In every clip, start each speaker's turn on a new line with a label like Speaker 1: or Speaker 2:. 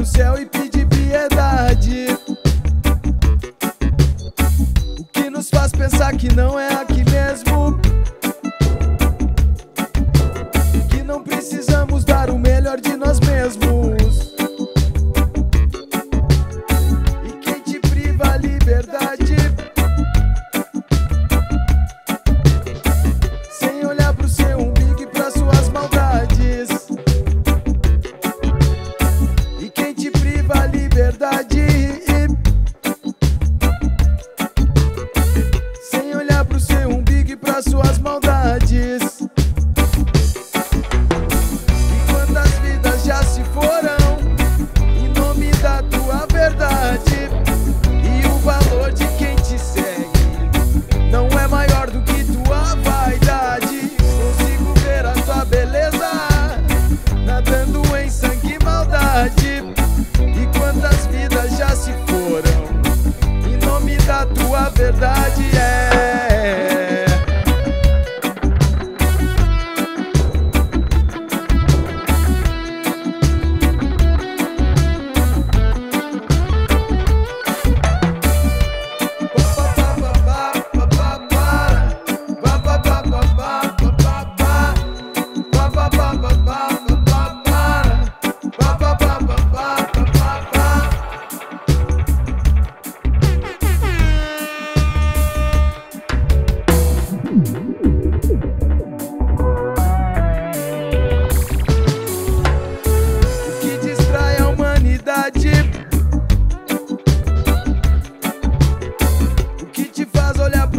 Speaker 1: pro céu e pedir piedade. O que nos faz pensar que não é a pra suas maldades.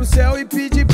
Speaker 1: pro céu e pedir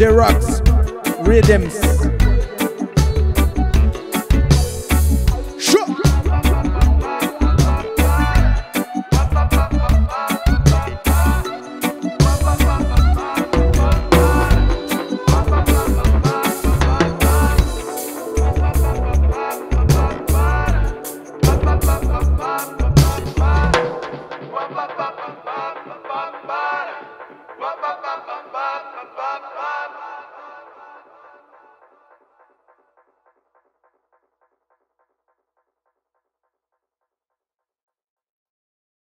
Speaker 1: The Rocks, Rhythms.